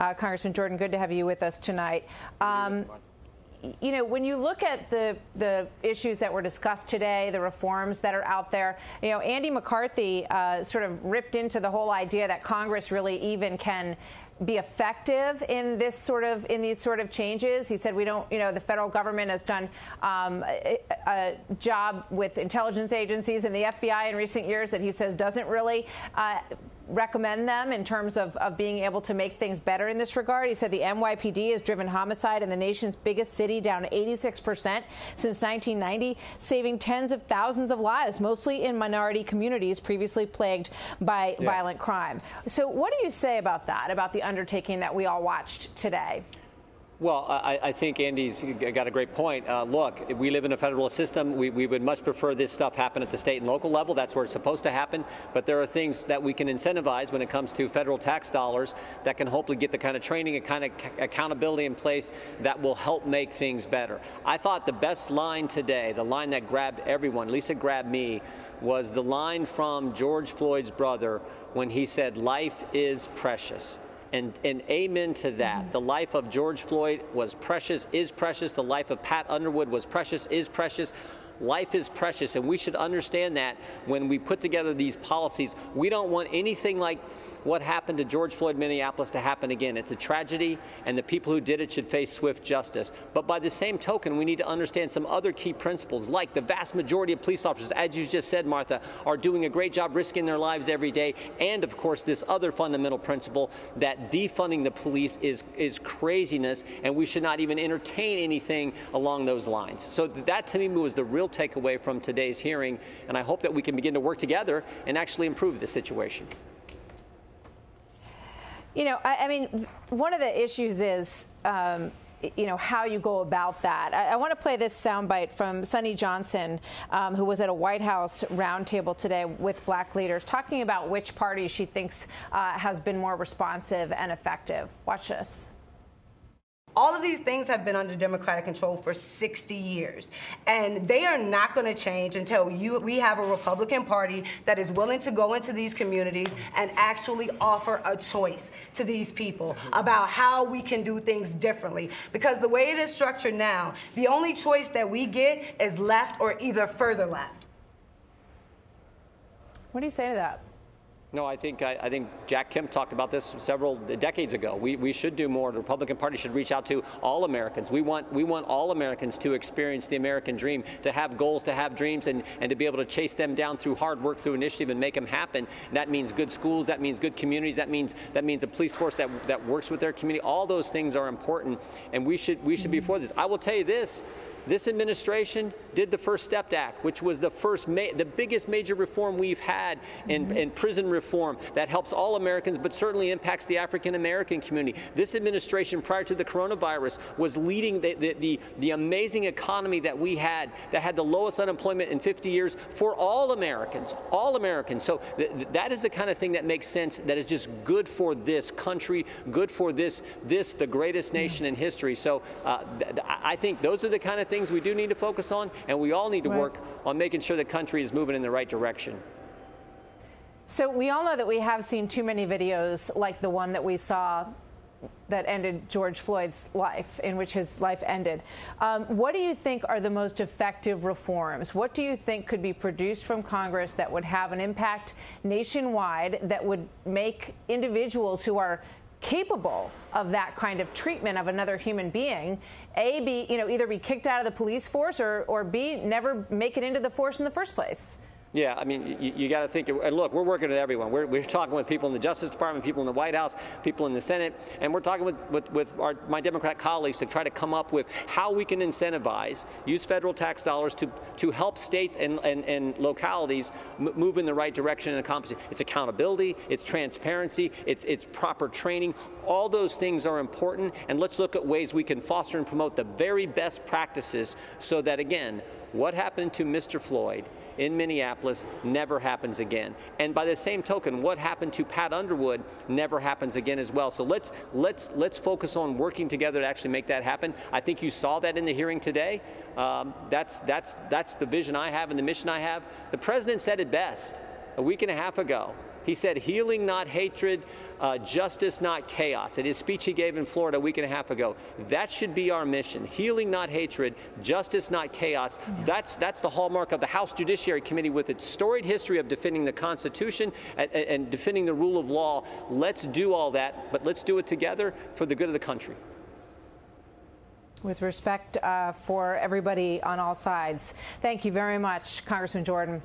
Uh, Congressman Jordan, good to have you with us tonight. Um, you know, when you look at the the issues that were discussed today, the reforms that are out there, you know, Andy McCarthy uh, sort of ripped into the whole idea that Congress really even can be effective in this sort of in these sort of changes. He said we don't, you know, the federal government has done um, a, a, job with intelligence agencies and the FBI in recent years that he says doesn't really. Uh, recommend them in terms of, of being able to make things better in this regard. He said the NYPD has driven homicide in the nation's biggest city down 86% since 1990, saving tens of thousands of lives, mostly in minority communities previously plagued by yeah. violent crime. So, what do you say about that, about the undertaking that we all watched today? Well, I, I, think Andy's got a great point. Uh, look, we live in a federal system. We, we, would much prefer this stuff happen at the state and local level. That's where it's supposed to happen. But there are things that we can incentivize when it comes to federal tax dollars that can hopefully get the kind of training and kind of accountability in place that will help make things better. I thought the best line today, the line that grabbed everyone, it grabbed me, was the line from George Floyd's brother when he said, life is precious. And, and amen to that. Mm-hmm. The life of George Floyd was precious, is precious. The life of Pat Underwood was precious, is precious. Life is precious, and we should understand that when we put together these policies. We don't want anything like what happened to George Floyd, Minneapolis to happen again. It's a tragedy, and the people who did it should face swift justice. But by the same token, we need to understand some other key principles, like the vast majority of police officers, as you just said, Martha, are doing a great job risking their lives every day. And of course, this other fundamental principle that defunding the police is, is craziness, and we should not even entertain anything along those lines. So that to me was the real takeaway from today's hearing, and I hope that we can begin to work together and actually improve the situation. You know, I, I mean, one of the issues is. Um, you know how you go about that. I, I want to play this soundbite from Sonnie Johnson, um, who was at a White House roundtable today with black leaders, talking about which party she thinks uh, has been more responsive and effective. Watch this. All of these things have been under Democratic control for 60 years. And they are not going to change until you, we have a Republican Party that is willing to go into these communities and actually offer a choice to these people about how we can do things differently. Because the way it is structured now, the only choice that we get is left or either further left. What do you say to that? No, I think I, I, think Jack Kemp talked about this several decades ago. We, we should do more. The Republican Party should reach out to all Americans. We want we want all Americans to experience the American dream, to have goals, to have dreams, and, and to be able to chase them down through hard work, through initiative, and make them happen. That means good schools. That means good communities. That means that means a police force that that works with their community. All those things are important, and we should we should be mm-hmm. for this. I will tell you this. This administration did the First Step Act, which was the first, the biggest major reform we've had in, mm -hmm. in prison reform that helps all Americans, but certainly impacts the African American community. This administration, prior to the coronavirus, was leading the, the, the, the amazing economy that we had, that had the lowest unemployment in 50 years for all Americans, all Americans. So th that is the kind of thing that makes sense, that is just good for this country, good for this, this the greatest nation in history. So uh, I think those are the kind of things we do need to focus on, and we all need to right. work on making sure the country is moving in the right direction. So we all know that we have seen too many videos like the one that we saw that ended George Floyd's life, in which his life ended. Um, what do you think are the most effective reforms? What do you think could be produced from Congress that would have an impact nationwide that would make individuals who are capable of that kind of treatment of another human being, A, be, you know, either be kicked out of the police force or, or B, never make it into the force in the first place. Yeah, I mean, you, you got to think, and look, we're working with everyone. We're, we're talking with people in the Justice Department, people in the White House, people in the Senate, and we're talking with, with, with our, my Democrat colleagues to try to come up with how we can incentivize, use federal tax dollars to, to help states and, and, and localities move in the right direction and accomplish it. It's accountability, it's transparency, it's, it's proper training. All those things are important, and let's look at ways we can foster and promote the very best practices so that, again, what happened to Mr. Floyd in Minneapolis never happens again. And by the same token, what happened to Pat Underwood never happens again as well. So let's let's let's focus on working together to actually make that happen. I think you saw that in the hearing today. Um, that's that's that's the vision I have and the mission I have. The president said it best a week and a half ago He said, healing, not hatred, uh, justice, not chaos. In his speech he gave in Florida a week and a half ago, that should be our mission. Healing, not hatred, justice, not chaos. Yeah. That's, that's the hallmark of the House Judiciary Committee with its storied history of defending the Constitution and, and defending the rule of law. Let's do all that, but let's do it together for the good of the country with respect uh, for everybody on all sides. Thank you very much, Congressman Jordan.